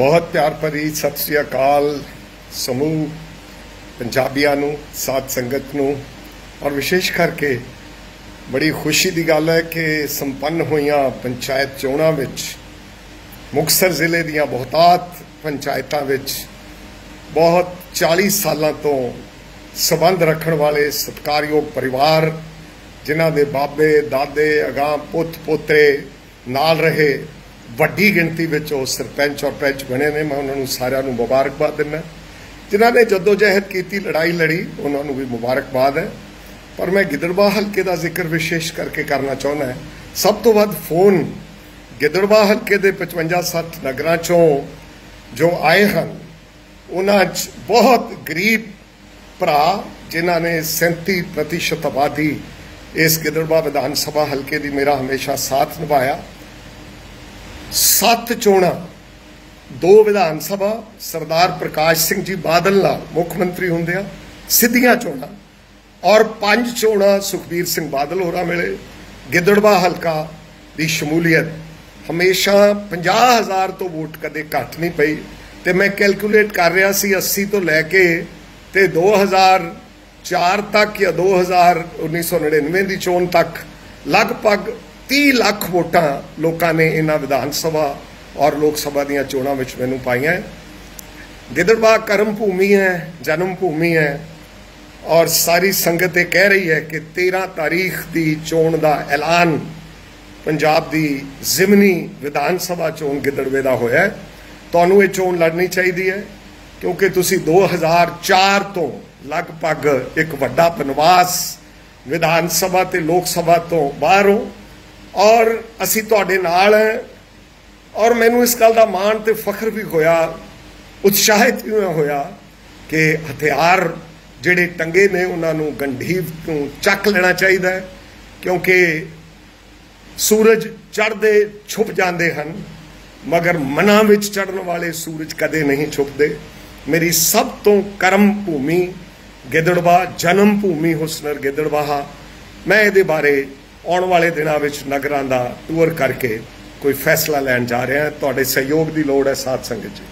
ਬਹੁਤ ਪਿਆਰ ਭਰੀ ਸਤਿ ਸ੍ਰੀ ਅਕਾਲ ਸਮੂਹ ਪੰਜਾਬੀਆਂ ਨੂੰ, ਸਾਧ ਸੰਗਤ ਨੂੰ ਔਰ ਵਿਸ਼ੇਸ਼ ਕਰਕੇ ਬੜੀ ਖੁਸ਼ੀ ਦੀ ਗੱਲ ਹੈ ਕਿ ਸੰਪੰਨ ਹੋਈਆਂ ਪੰਚਾਇਤ ਚੋਣਾਂ ਵਿੱਚ, ਮੁਕਤਸਰ ਜ਼ਿਲ੍ਹੇ ਦੀਆਂ ਬਹੁਤਾਤ ਪੰਚਾਇਤਾਂ ਵਿੱਚ ਬਹੁਤ 40 ਸਾਲਾਂ ਤੋਂ ਸਬੰਧ ਰੱਖਣ ਵਾਲੇ ਸਤਕਾਰਯੋਗ ਪਰਿਵਾਰ, ਜਿਨ੍ਹਾਂ ਦੇ ਬਾਬੇ, ਦਾਦੇ ਅਗਾਂ ਪੁੱਤ ਪੋਤੇ ਨਾਲ ਰਹੇ ਵੱਡੀ ਗਿਣਤੀ ਵਿੱਚ ਉਹ ਸਰਪੰਚ ਔਰ ਪੰਚ ਬਣੇ ਨੇ। ਮੈਂ ਉਹਨਾਂ ਨੂੰ ਸਾਰਿਆਂ ਨੂੰ ਮੁਬਾਰਕਬਾਦ ਦਿੰਦਾ ਜਿਨ੍ਹਾਂ ਨੇ ਜਦੋਂ ਜਦੋਜਹਿਦ ਕੀਤੀ, ਲੜਾਈ ਲੜੀ, ਉਹਨਾਂ ਨੂੰ ਵੀ ਮੁਬਾਰਕਬਾਦ ਹੈ। ਪਰ ਮੈਂ ਗਿੱਦੜਬਾਹ ਹਲਕੇ ਦਾ ਜ਼ਿਕਰ ਵਿਸ਼ੇਸ਼ ਕਰਕੇ ਕਰਨਾ ਚਾਹੁੰਦਾ ਹਾਂ। ਸਭ ਤੋਂ ਵੱਧ ਫੋਨ ਗਿੱਦੜਬਾਹ ਹਲਕੇ ਦੇ 55 60 ਨਗਰਾਂ ਚੋਂ ਜੋ ਆਏ ਹਨ, ਉਹਨਾਂ 'ਚ ਬਹੁਤ ਗਰੀਬ ਭਰਾ ਜਿਨ੍ਹਾਂ ਨੇ 37% ਆਬਾਦੀ ਇਸ ਗਿੱਦੜਬਾਹ ਵਿਧਾਨ ਸਭਾ ਹਲਕੇ ਦੀ ਮੇਰਾ ਹਮੇਸ਼ਾ ਸਾਥ ਨਿਭਾਇਆ। ਸੱਤ ਚੋਣਾਂ, ਦੋ ਵਿਧਾਨ ਸਭਾ, ਸਰਦਾਰ ਪ੍ਰਕਾਸ਼ ਸਿੰਘ ਜੀ ਬਾਦਲ ਨਾਲ ਮੁੱਖ ਮੰਤਰੀ ਹੁੰਦਿਆਂ ਸਿੱਧੀਆਂ ਚੋਣਾਂ ਔਰ ਪੰਜ ਚੋਣਾਂ ਸੁਖਬੀਰ ਸਿੰਘ ਬਾਦਲ ਹੋਰਾਂ ਮਿਲੇ ਗਿੱਦੜਵਾ ਹਲਕਾ ਦੀ ਸ਼ਮੂਲੀਅਤ। ਹਮੇਸ਼ਾ 50000 ਤੋਂ ਵੋਟ ਕਦੇ ਘੱਟ ਨਹੀਂ ਪਈ ਤੇ ਮੈਂ ਕੈਲਕੂਲੇਟ ਕਰ ਰਿਹਾ ਸੀ 80 ਤੋਂ ਲੈ ਕੇ ਤੇ 2004 ਤੱਕ ਜਾਂ 2000 1999 ਦੀ ਚੋਣ ਤੱਕ ਲਗਭਗ 30 ਲੱਖ ਵੋਟਾਂ ਲੋਕਾਂ ਨੇ ਇਹਨਾਂ ਵਿਧਾਨ ਸਭਾ ਔਰ ਲੋਕ ਸਭਾ ਦੀਆਂ ਚੋਣਾਂ ਵਿੱਚ ਮੈਨੂੰ ਪਾਈਆਂ ਗਿੱਦੜਬਾਹ ਕਰਮ ਭੂਮੀ ਹੈ, ਜਨਮ ਭੂਮੀ ਹੈ ਔਰ ਸਾਰੀ ਸੰਗਤ ਇਹ ਕਹਿ ਰਹੀ ਹੈ ਕਿ 13 ਤਾਰੀਖ ਦੀ ਚੋਣ ਦਾ ਐਲਾਨ ਪੰਜਾਬ ਦੀ ਜ਼ਿਮਨੀ ਵਿਧਾਨ ਸਭਾ ਚੋਣ ਗਿੱਦੜਵੇ ਦਾ ਹੋਇਆ ਤੁਹਾਨੂੰ ਇਹ ਚੋਣ ਲੜਨੀ ਚਾਹੀਦੀ ਹੈ ਕਿਉਂਕਿ ਤੁਸੀਂ 2004 ਤੋਂ ਲਗਭਗ ਇੱਕ ਵੱਡਾ ਬਨਵਾਸ ਵਿਧਾਨ ਸਭਾ ਤੇ ਲੋਕ ਸਭਾ ਤੋਂ ਬਾਹਰ ਹੋ। ਔਰ ਅਸੀਂ ਤੁਹਾਡੇ ਨਾਲ ਹੈ। ਔਰ ਮੈਨੂੰ ਇਸ ਗੱਲ ਦਾ ਮਾਣ ਤੇ ਫਖਰ ਵੀ ਹੋਇਆ, ਉਤਸ਼ਾਹਿਤ ਵੀ ਹੋਇਆ ਕਿ ਹਥਿਆਰ ਜਿਹੜੇ ਟੰਗੇ ਨੇ, ਉਹਨਾਂ ਨੂੰ ਗੰਢੀਵ ਤੋਂ ਚੱਕ ਲੈਣਾ ਚਾਹੀਦਾ ਹੈ, ਕਿਉਂਕਿ ਸੂਰਜ ਚੜ੍ਹਦੇ ਛੁਪ ਜਾਂਦੇ ਹਨ, ਮਗਰ ਮਨਾਂ ਵਿੱਚ ਚੜਨ ਵਾਲੇ ਸੂਰਜ ਕਦੇ ਨਹੀਂ ਛੁਪਦੇ। ਮੇਰੀ ਸਭ ਤੋਂ ਕਰਮ ਭੂਮੀ ਗਿੱਦੜਵਾ ਜਨਮ ਭੂਮੀ ਹੁਸਨਰ ਗਿੱਦੜਬਾਹ। ਮੈਂ ਇਹਦੇ ਬਾਰੇ ਆਉਣ ਵਾਲੇ ਦਿਨਾਂ ਵਿੱਚ ਨਗਰਾਂ ਦਾ ਟੂਰ ਕਰਕੇ ਕੋਈ ਫੈਸਲਾ ਲੈਣ ਜਾ ਰਿਹਾ ਹਾਂ। ਤੁਹਾਡੇ ਸਹਿਯੋਗ ਦੀ ਲੋੜ ਹੈ ਸਾਧ ਸੰਗਤ ਜੀ।